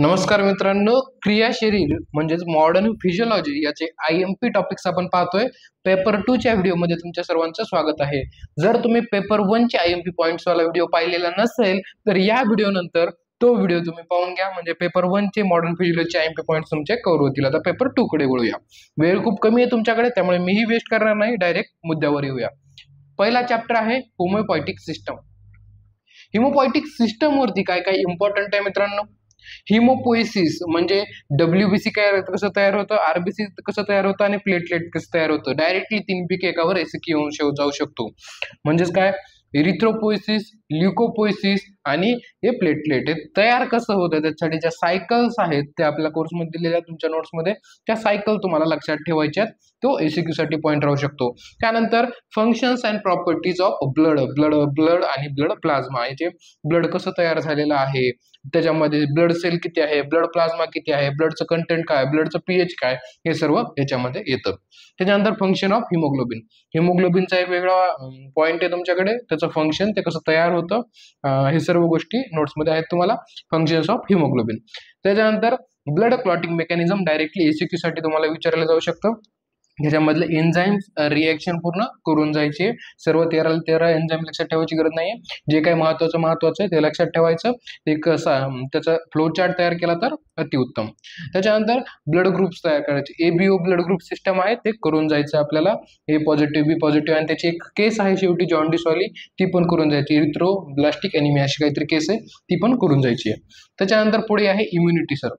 नमस्कार मित्रांनो क्रिया शरीर म्हणजेच मॉडर्न फिजिओलॉजी याचे आय एम पी टॉपिक्स आपण पाहतोय. पेपर टू च्या व्हिडिओमध्ये तुमच्या सर्वांचं स्वागत आहे. जर तुम्ही पेपर वन चे आय एम पी पॉईंट्स वाला व्हिडिओ पाहिलेला नसेल तर या व्हिडिओ नंतर तो व्हिडिओ तुम्ही पाहून घ्या. म्हणजे पेपर वन चे modern physiology I M P points तुमचे कव्हर होतील. आता पेपर टू कडे वळूया. वेळ खूप कमी आहे तुमच्याकडे त्यामुळे मीही वेस्ट करणार नाही. डायरेक्ट मुद्द्यावर येऊया. पहिला चॅप्टर आहे होमिओपॉयटिक सिस्टम हिमोपॉयटिक सिस्टम वरती काय काय इम्पॉर्टंट आहे मित्रांनो? हिमोपोइसिस म्हणजे डब्ल्यूबीसी काय कसं तयार होतं? आरबीसी कसं तयार होतं आणि प्लेटलेट कसं तयार होतं? डायरेक्टली तीन पिक एकावर एसकी होऊन जाऊ शकतो. म्हणजेच काय? इरिथ्रोपोइसिस ल्युकोपोइसिस आणि हे प्लेटलेट हे तयार कसं होतं त्याच्यासाठी ज्या सायकल्स आहेत त्या आपल्या कोर्समध्ये दिलेल्या तुमच्या नोट्समध्ये त्या सायकल तुम्हाला लक्षात ठेवायच्यात तो एसीक्यू साठी पॉईंट राहू शकतो. त्यानंतर functions and properties of blood blood blood आणि ब्लड प्लाझ्मा याचे ब्लड कसं तयार झालेलं आहे? त्याच्यामध्ये ब्लड सेल किती आहे? ब्लड प्लाझ्मा किती आहे? ब्लडचं कंटेंट काय? ब्लडचं पीएच काय? हे सर्व याच्यामध्ये येतं. त्याच्यानंतर फंक्शन ऑफ हिमोग्लोबिन हिमोग्लोबिनचा एक वेगळा पॉईंट आहे तुमच्याकडे. त्याचं फंक्शन ते कसं तयार होतं? हे सर्व गोष्टी नोट्समध्ये आहेत तुम्हाला फंक्शन्स ऑफ हिमोग्लोबिन त्याच्यानंतर blood clotting mechanism directly SAQ साठी तुम्हाला विचारलं जाऊ शकतं. ह्याच्यामधले एन्झाईम रिॲक्शन पूर्ण करून जायचे. सर्व तेरा तेरा एन्झाईम लक्षात ठेवायची गरज नाही जे काही महत्वाचं महत्वाचं आहे ते लक्षात ठेवायचं. एक त्याचा फ्लो चार्ट तयार केला तर अतिउत्तम त्याच्यानंतर ब्लड ग्रुप्स तयार करायचे. A B O blood group system आहे ते करून जायचं आपल्याला. ए पॉझिटिव्ह बी पॉझिटिव्ह आणि त्याची एक केस आहे शेवटी जॉन्डिसवाली ती पण करून जायची. इरिथ्रो ब्लास्टिक अॅनिमिया अशी काहीतरी केस आहे ती पण करून जायची आहे. त्याच्यानंतर पुढे आहे इम्युनिटी सर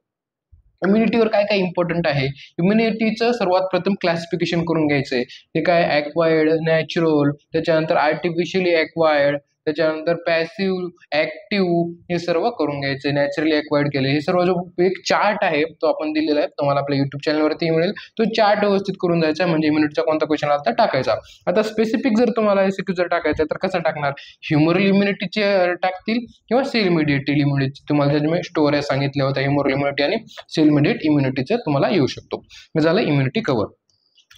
इम्युनिटीवर काय काय इम्पॉर्टंट आहे? इम्युनिटीचं सर्वात प्रथम क्लासिफिकेशन करून घ्यायचं आहे ते काय ॲक्वायर्ड नॅचरल त्याच्यानंतर आर्टिफिशियली ॲक्वायर्ड त्याच्यानंतर पॅसिव्ह ऍक्टिव्ह हे सर्व करून घ्यायचे. नॅचरली अक्वायर्ड केले. हे सर्व जो एक चार्ट आहे तो आपण दिलेला आहे. तुम्हाला आपल्या युट्यूब चॅनलवरती मिळेल. तो चार्ट व्यवस्थित करून जायचा म्हणजे इम्युनिटीचा कोणता क्वेश्चन आता टाकायचा. आता स्पेसिफिक जर तुम्हाला एसीक्यू जर टाकायचा तर कसं टाकणार? ह्युमरल इम्युनिटीचे टाकतील किंवा सेल मिडिएटेड इम्युनिटी तुम्हाला त्याच्या मी स्टोऱ्या सांगितल्या होत्या ह्युमरल इम्युनिटी आणि सेल मिडिएट इम्युनिटीचं तुम्हाला येऊ शकतो. झालं इम्युनिटी कव्हर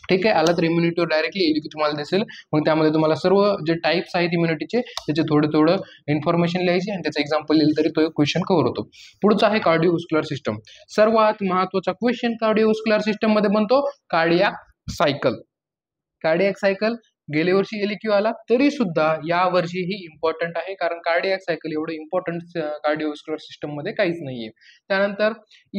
ठीक आहे? आला तर इम्युनिटीवर डायरेक्टली येईल की तुम्हाला दिसेल. मग त्यामध्ये तुम्हाला सर्व जे टाईप्स आहेत इम्युनिटीचे त्याचे थोडं थोडं इन्फॉर्मेशन लिहायची आणि त्याचं एक्झाम्पल लिहिलं तरी तो क्वेश्चन कव्हर होतो. पुढचा आहे कार्डिओस्क्युलर सिस्टम सर्वात महत्त्वाचा क्वेश्चन कार्डिओस्क्युलर सिस्टममध्ये बनतो कार्डियाक सायकल कार्डियाक सायकल गेल्या वर्षी एल क्यू आला तरी सुद्धा या वर्षी ही इम्पॉर्टंट आहे. कारण कार्डियाक सायकल एवढं इम्पॉर्टंट कार्डिओस्क्युलर सिस्टममध्ये काहीच नाहीये. त्यानंतर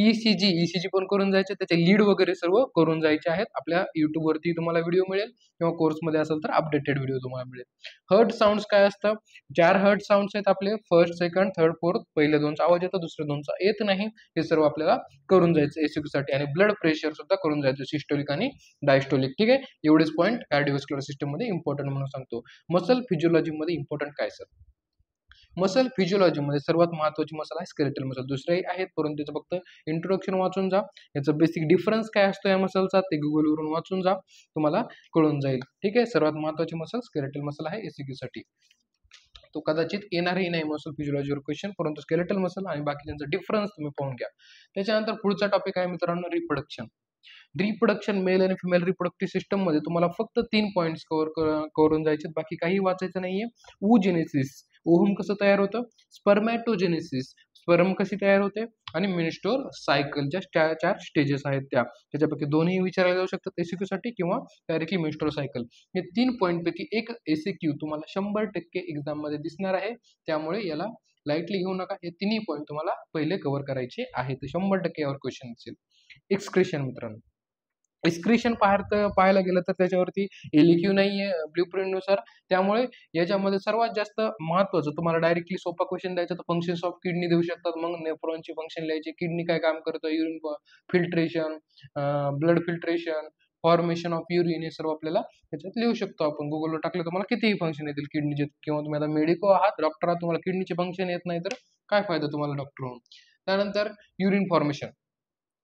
ईसीजी ईसीजी पण करून जायचे. त्याचे लीड वगैरे सर्व करून जायचे आहेत. आपल्या युट्यूबवरती तुम्हाला व्हिडिओ मिळेल किंवा कोर्समध्ये असेल तर अपडेटेड व्हिडिओ तुम्हाला मिळेल. हर्ट साऊंड्स काय असतं? चार हर्ट साऊंड्स आहेत आपले फर्स्ट सेकंड थर्ड फोर्थ पहिले दोनचा आवाज येतो दुसऱ्या दोनचा येत नाही. हे सर्व आपल्याला करून जायचं एसिक्यू साठी. आणि ब्लड प्रेशर सुद्धा करून जायचं सिस्टोलिक आणि डायस्टोलिक ठीक आहे? एवढेच पॉईंट कार्डिओस्क्युलर सिस्टम मध्ये इम्पॉर्टंट म्हणून सांगतो. मसल फिजिओलॉजी मध्ये इम्पॉर्टंट काय सर मसल फिजिओलॉजी मध्ये सर्वात महत्वाची मसल आहे स्केलेटल मसल दुसऱ्याही आहेत परंतु त्याचं फक्त इंट्रोडक्शन वाचून जा. याचं बेसिक डिफरन्स काय असतो या मसलचा ते गुगलवरून वाचून जा. तुम्हाला कळून जाईल. ठीक आहे? सर्वात महत्वाची मसल स्केलेटल मसल आहे एसीक्यू साठी. तो कदाचित येणारही नाही मसल फिजिओलॉजीवर क्वेश्चन परंतु स्केलेटल मसल आणि बाकीच्यांचा डिफरन्स तुम्ही पाहून घ्या. त्याच्यानंतर पुढचा टॉपिक आहे मित्रांनो रिप्रोडक्शन रिप्रोडक्शन मेल आणि फिमेल रिप्रोडक्टिव्ह सिस्टममध्ये तुम्हाला फक्त तीन पॉईंट्स कव्हर करून जायचे बाकी काही वाचायचं नाहीये. ऊजेनेसिस ओहम कसं तयार होतं? स्पर्मॅटोजेनेसिस स्पर्म कशी तयार होते? आणि मिनिस्टोर सायकलच्या चार स्टेजेस आहेत त्या. त्याच्यापैकी दोन्ही विचारले जाऊ शकतात एसीक्यू साठी किंवा डायरेक्टली मिनिस्टोर सायकल हे तीन पॉईंट पैकी एक एसीक्यू तुम्हाला शंभर टक्के एक्झाममध्ये दिसणार आहे. त्यामुळे याला लाईटली घेऊ नका. हे तिन्ही पॉईंट तुम्हाला पहिले कव्हर करायचे आहेत. शंभर टक्के यावर क्वेश्चन असेल एक्सक्रेशन मित्रांनो. एक्सक्रिशन पाहायला पाहायला गेलं तर त्याच्यावरती एलिक्यू नाही आहे ब्ल्यू प्रिंटनुसार त्यामुळे याच्यामध्ये सर्वात जास्त महत्त्वाचं तुम्हाला डायरेक्टली सोपा क्वेश्चन द्यायचा तर फंक्शन्स ऑफ किडनी देऊ शकतात. मग नेफ्रॉनचे फंक्शन लिहायचे किडनी काय काम करतं? Urine filtration blood filtration formation of urine हे सर्व आपल्याला त्याच्यात लिहू शकतो आपण. गुगलवर टाकलं तुम्हाला कितीही फंक्शन येतील किडनीचे किंवा तुम्ही आता मेडिको आहात डॉक्टर आहात तुम्हाला किडनीचे फंक्शन येत नाही तर काय फायदा तुम्हाला डॉक्टर होऊन? त्यानंतर युरिन फॉर्मेशन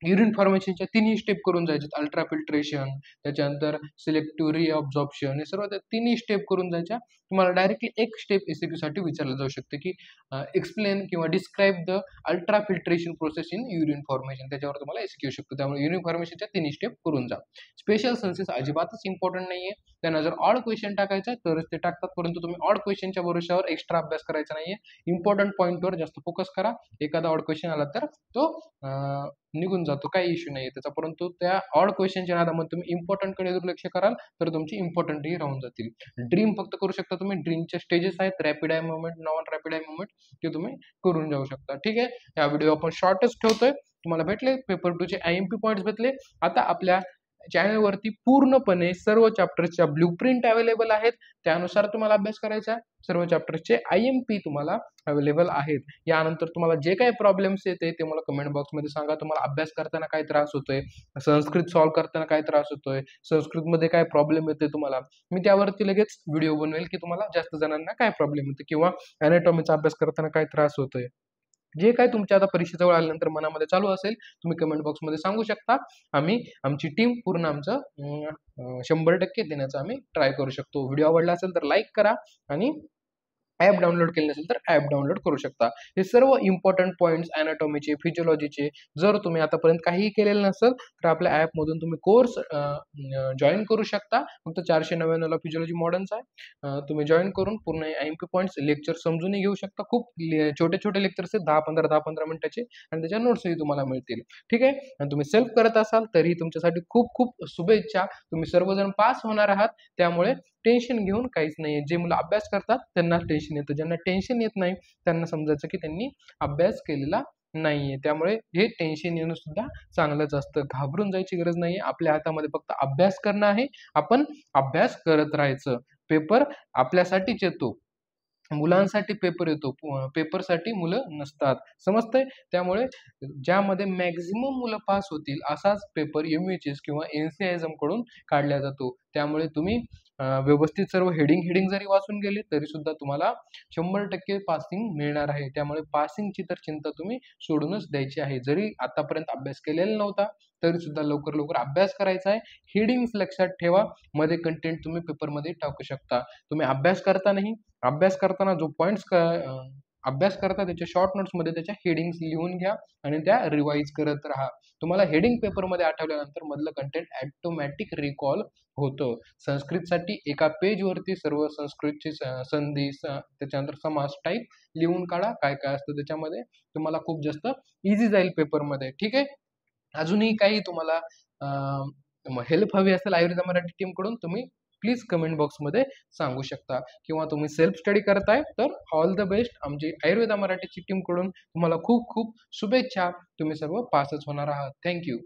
युरिन फॉर्मेशनच्या तिन्ही स्टेप करून जायच्यात अल्ट्रा फिल्ट्रेशन त्याच्यानंतर सिलेक्टिव्ह रिअब्झॉर्प्शन हे सर्व त्या तिन्ही स्टेप करून जायच्या. तुम्हाला डायरेक्टली एक स्टेप एससाठी विचारलं जाऊ शकते की एक्सप्लेन किंवा describe the ultra filtration process in urine formation त्याच्यावर तुम्हाला एस क्यू शकतो. त्यामुळे युरिन फॉर्मेशनच्या तिन्ही स्टेप करून जा. स्पेशल सेन्सेस अजिबातच इम्पॉर्टंट नाही आहे त्यांना जर ऑड क्वेश्चन टाकायचा तरच ते टाकतात. परंतु तुम्ही ऑड क्वेश्चनच्या भरोशावर एक्स्ट्रा अभ्यास करायचा नाही आहे इम्पॉर्टंट पॉईंटवर जास्त फोकस करा. एखादा ऑड क्वेश्चन आला तर तो निघून जातो. काही इश्यू नाही आहे त्याचा. परंतु त्या ऑड क्वेश्चनच्या नादामध्ये तुम्ही इम्पॉर्टंटकडे दुर्लक्ष कराल तर तुमची इम्पॉर्टंटही राहून जातील. ड्रीम फक्त करू शकता तुम्ही. ड्रीमच्या स्टेजेस आहेत. Rapid eye movement non rapid eye movement ते तुम्ही करून जाऊ शकता. ठीक आहे? या व्हिडिओ आपण शॉर्टच ठेवतोय. तुम्हाला भेटले. पेपर टूचे आय एम पी पॉईंट्स भेटले. आता आपल्या चॅनलवरती पूर्णपणे सर्व चॅप्टर्सच्या ब्ल्यू प्रिंट अवेलेबल आहेत त्यानुसार तुम्हाला अभ्यास करायचा आहे. सर्व चॅप्टर्सचे आय एम पी तुम्हाला अवेलेबल आहेत. यानंतर तुम्हाला जे काही प्रॉब्लेम्स येते ते मला कमेंट बॉक्समध्ये सांगा. तुम्हाला अभ्यास करताना काय त्रास होतोय संस्कृत सॉल्व्ह करताना काय त्रास होतोय संस्कृतमध्ये काय प्रॉब्लेम येते तुम्हाला मी त्यावरती लगेच व्हिडिओ बनवेल की तुम्हाला जास्त जणांना काय प्रॉब्लेम येते किंवा अॅनाटॉमीचा अभ्यास करताना काय त्रास होतोय. जे काय तुमच्या आता परीक्षेजवळ आल्यानंतर मनामध्ये चालू असेल तुम्ही कमेंट बॉक्समध्ये सांगू शकता. आम्ही आमची टीम पूर्ण आमचं शंभर टक्के देण्याचा आम्ही ट्राय करू शकतो. व्हिडिओ आवडला असेल तर लाईक करा आणि ॲप डाउनलोड केले नसेल तर ॲप डाउनलोड करू शकता. हे सर्व इम्पॉर्टंट पॉईंट्स अॅनाटॉमीचे फिजिओलॉजीचे जर तुम्ही आतापर्यंत काहीही केलेलं नसेल तर आपल्या ॲपमधून तुम्ही कोर्स जॉईन करू शकता. फक्त चारशे नव्याण्णवला फिजिओलॉजी मॉडर्नचा आहे. तुम्ही जॉईन करून पूर्ण एम पी पॉईंट्स लेक्चर समजूनही घेऊ शकता. खूप छोटे छोटे लेक्चर्स आहेत दहा पंधरा दहा पंधरा मिनिटाचे आणि त्याच्या नोट्सही तुम्हाला मिळतील. ठीक आहे? आणि तुम्ही सेल्फ करत असाल तरी तुमच्यासाठी खूप खूप शुभेच्छा. तुम्ही सर्वजण पास होणार आहात. त्यामुळे टेन्शन घेऊन काहीच नाही जे मुलं अभ्यास करतात त्यांना टेन्शन येतं. ज्यांना टेन्शन येत नाही त्यांना समजायचं की त्यांनी अभ्यास केलेला नाहीये. त्यामुळे हे टेन्शन येणं सुद्धा चांगलंच असतं घाबरून जायची गरज नाही आपल्या हातामध्ये फक्त अभ्यास करणं आहे. आपण अभ्यास करत राहायचं. पेपर आपल्यासाठीच येतो. मुलांसाठी पेपर येतो. पेपरसाठी मुलं नसतात. समजतंय? त्यामुळे ज्यामध्ये मॅक्झिमम मुलं पास होतील असाच पेपर एम एच एस किंवा एन सी कडून काढला जातो. त्यामुळे तुम्ही व्यवस्थित सर्व हेडिंग हेडिंग जरी वाचून गेली तरी सुद्धा तुम्हाला शंभर टक्के पासिंग मिळणार आहे. त्यामुळे पासिंगची तर चिंता तुम्ही सोडूनच द्यायची आहे. जरी आतापर्यंत अभ्यास केलेला नव्हता तरी सुद्धा लवकर लवकर अभ्यास करायचा आहे. हेडिंग्स लक्षात ठेवा. मध्ये कंटेंट तुम्ही पेपरमध्ये टाकू शकता. तुम्ही अभ्यास करता नाही. अभ्यास करताना जो पॉईंट्स अभ्यास करता त्याच्या शॉर्ट नोट्समध्ये त्याच्या हेडिंग्स लिहून घ्या आणि त्या रिवाईज करत राहा. तुम्हाला हेडिंग पेपरमध्ये आठवल्यानंतर मधलं कंटेंट ॲटोमॅटिक रिकॉल होतं. संस्कृतसाठी एका पेजवरती सर्व संस्कृतची संधी त्याच्यानंतर समास टाईप लिहून काढा. काय काय असतं त्याच्यामध्ये? तुम्हाला खूप जास्त इझी जाईल पेपरमध्ये ठीक आहे? अजूनही काही तुम्हाला हेल्प हवी असेल आयुर्वेदा मराठी टीमकडून तुम्ही प्लीज कमेंट बॉक्समध्ये सांगू शकता. किंवा तुम्ही सेल्फ स्टडी करताय तर ऑल द बेस्ट आमची आयुर्वेदा मराठीची टीमकडून तुम्हाला खूप खूप शुभेच्छा. तुम्ही सर्व पासच होणार आहात. थँक्यू